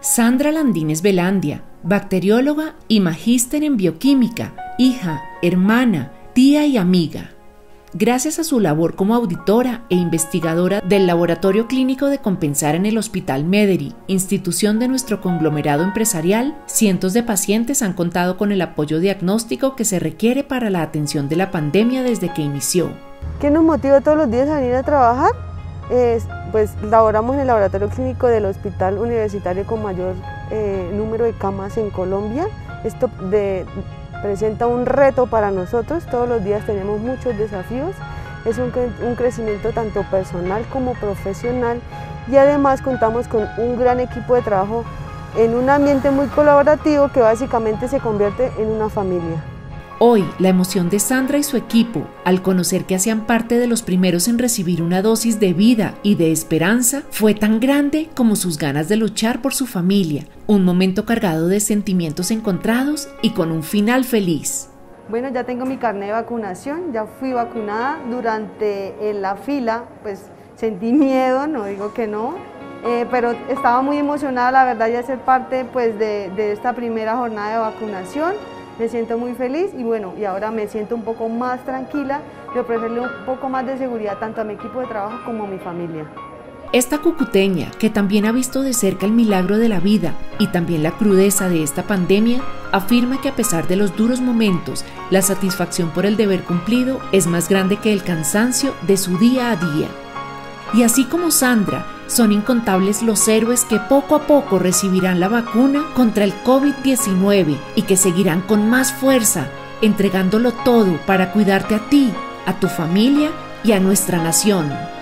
Sandra Landines Velandia, bacterióloga y magíster en bioquímica, hija, hermana, tía y amiga. Gracias a su labor como auditora e investigadora del Laboratorio Clínico de Compensar en el Hospital Mederi, institución de nuestro conglomerado empresarial, cientos de pacientes han contado con el apoyo diagnóstico que se requiere para la atención de la pandemia desde que inició. ¿Qué nos motiva todos los días a venir a trabajar? Pues laboramos en el laboratorio clínico del hospital universitario con mayor eh, número de camas en Colombia. Esto presenta un reto para nosotros, todos los días tenemos muchos desafíos, es un, un, crecimiento tanto personal como profesional y además contamos con un gran equipo de trabajo en un ambiente muy colaborativo que básicamente se convierte en una familia. Hoy, la emoción de Sandra y su equipo al conocer que hacían parte de los primeros en recibir una dosis de vida y de esperanza fue tan grande como sus ganas de luchar por su familia, un momento cargado de sentimientos encontrados y con un final feliz. Bueno, ya tengo mi carnet de vacunación, ya fui vacunada durante la fila, pues sentí miedo, no digo que no, eh, pero estaba muy emocionada la verdad de ser parte pues, de esta primera jornada de vacunación me siento muy feliz y bueno, y ahora me siento un poco más tranquila de ofrecerle un poco más de seguridad tanto a mi equipo de trabajo como a mi familia. Esta cucuteña, que también ha visto de cerca el milagro de la vida y también la crudeza de esta pandemia, afirma que a pesar de los duros momentos, la satisfacción por el deber cumplido es más grande que el cansancio de su día a día. Y así como Sandra, son incontables los héroes que poco a poco recibirán la vacuna contra el COVID-19 y que seguirán con más fuerza, entregándolo todo para cuidarte a ti, a tu familia y a nuestra nación.